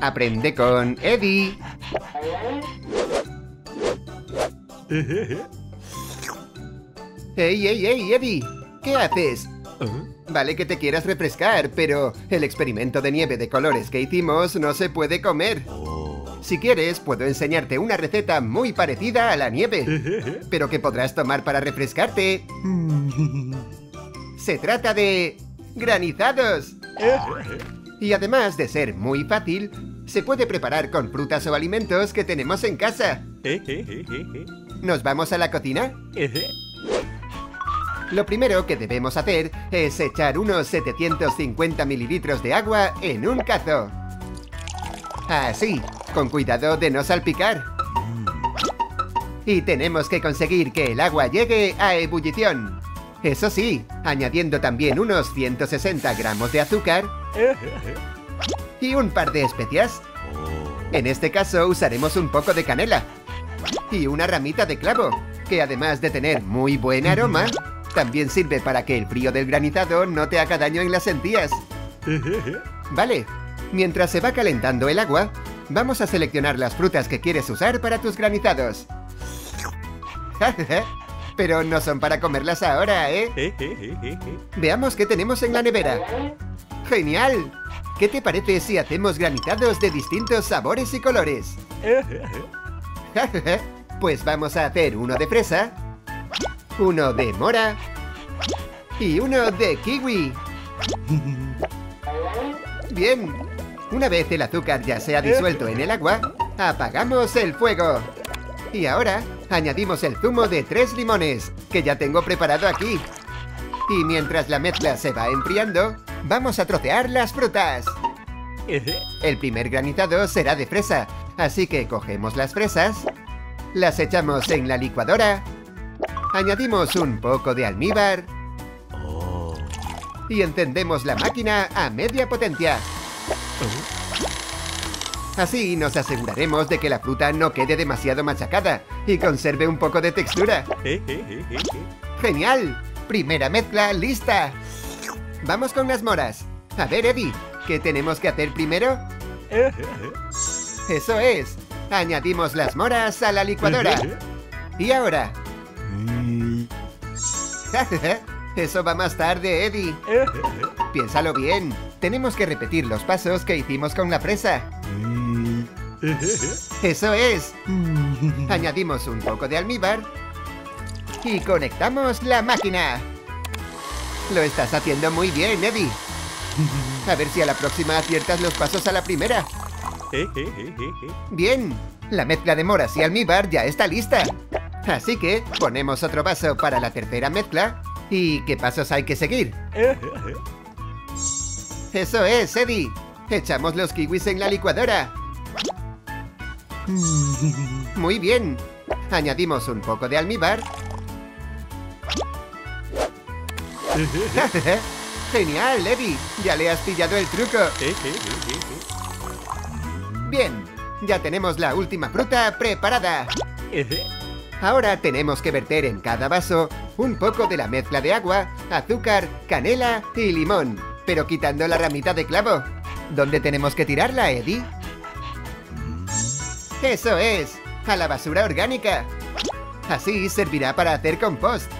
Aprende con Eddie. ¡Ey, ey, ey, Eddie! ¿Qué haces? Vale que te quieras refrescar, pero el experimento de nieve de colores que hicimos no se puede comer. Si quieres, puedo enseñarte una receta muy parecida a la nieve, pero que podrás tomar para refrescarte. Se trata de... granizados. Y además de ser muy fácil, se puede preparar con frutas o alimentos que tenemos en casa. ¿Nos vamos a la cocina? Lo primero que debemos hacer es echar unos 750 mililitros de agua en un cazo. Así, con cuidado de no salpicar. Y tenemos que conseguir que el agua llegue a ebullición. Eso sí, añadiendo también unos 160 gramos de azúcar y un par de especias. En este caso usaremos un poco de canela y una ramita de clavo, que además de tener muy buen aroma, también sirve para que el frío del granizado no te haga daño en las encías. Vale, mientras se va calentando el agua, vamos a seleccionar las frutas que quieres usar para tus granizados. Pero no son para comerlas ahora, ¿eh? Veamos qué tenemos en la nevera. ¡Genial! ¿Qué te parece si hacemos granizados de distintos sabores y colores? pues vamos a hacer uno de fresa, uno de mora y uno de kiwi. Bien, una vez el azúcar ya se ha disuelto en el agua, apagamos el fuego. Y ahora añadimos el zumo de tres limones, que ya tengo preparado aquí. Y mientras la mezcla se va enfriando, vamos a trocear las frutas. El primer granizado será de fresa, así que cogemos las fresas, las echamos en la licuadora Añadimos un poco de almíbar. Y encendemos la máquina a media potencia. Así nos aseguraremos de que la fruta no quede demasiado machacada y conserve un poco de textura. ¡Genial! Primera mezcla lista. Vamos con las moras. A ver, Eddie, ¿qué tenemos que hacer primero? Eso es. Añadimos las moras a la licuadora. Y ahora, Eso va más tarde, Eddie. Piénsalo bien. Tenemos que repetir los pasos que hicimos con la fresa. Eso es. Añadimos un poco de almíbar. Y conectamos la máquina. Lo estás haciendo muy bien, Eddie. A ver si a la próxima aciertas los pasos a la primera. Bien, la mezcla de moras y almíbar ya está lista. Así que ponemos otro vaso para la tercera mezcla. ¿Y qué pasos hay que seguir? Eso es, Eddie. Echamos los kiwis en la licuadora. Muy bien. Añadimos un poco de almíbar. ¡Genial, Eddie! Ya le has pillado el truco. Bien, ya tenemos la última fruta preparada. Ahora tenemos que verter en cada vaso un poco de la mezcla de agua, azúcar, canela y limón, pero quitando la ramita de clavo. ¿Dónde tenemos que tirarla, Eddie? ¡Eso es! ¡A la basura orgánica! Así servirá para hacer compost.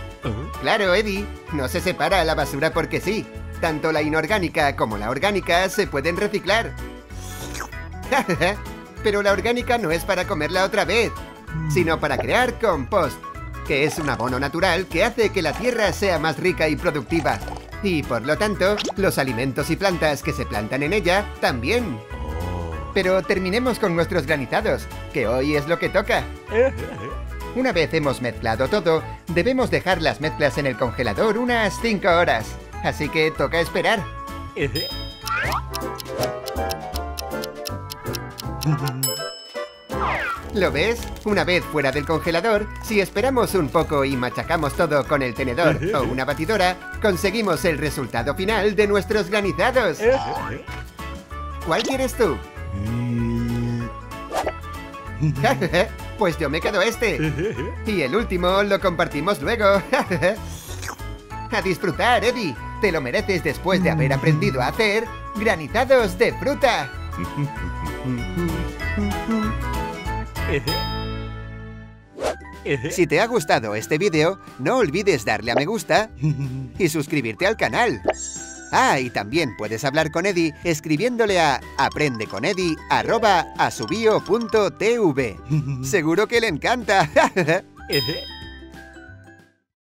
Claro, Eddie, no se separa la basura porque sí. Tanto la inorgánica como la orgánica se pueden reciclar. Pero la orgánica no es para comerla otra vez, sino para crear compost, que es un abono natural que hace que la tierra sea más rica y productiva. Y por lo tanto, los alimentos y plantas que se plantan en ella también. Pero terminemos con nuestros granizados, que hoy es lo que toca. Una vez hemos mezclado todo, debemos dejar las mezclas en el congelador unas 5 horas. Así que toca esperar. ¿Lo ves? Una vez fuera del congelador, si esperamos un poco y machacamos todo con el tenedor o una batidora, conseguimos el resultado final de nuestros granizados. ¿Cuál quieres tú? Pues yo me quedo este. Y el último lo compartimos luego. a disfrutar, Eddie. Te lo mereces después de haber aprendido a hacer granizados de fruta. Si te ha gustado este vídeo, no olvides darle a me gusta y suscribirte al canal. Ah, y también puedes hablar con Eddie escribiéndole a aprendeconedi.asubio.tv. Seguro que le encanta.